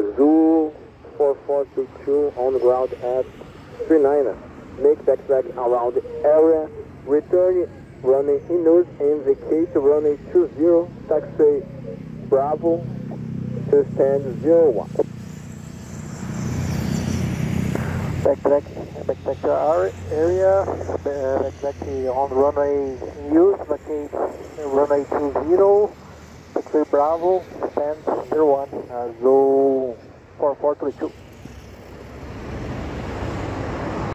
Azul 4432 on the ground at 39. Make taxiback around the area. Return running inwards and vacate runway 20. Taxi Bravo to stand 01. Backtrack, backtrack to our area, backtrack on runway use, vacate runway 20, taxi Bravo, stand 01, uh, Azul 4432.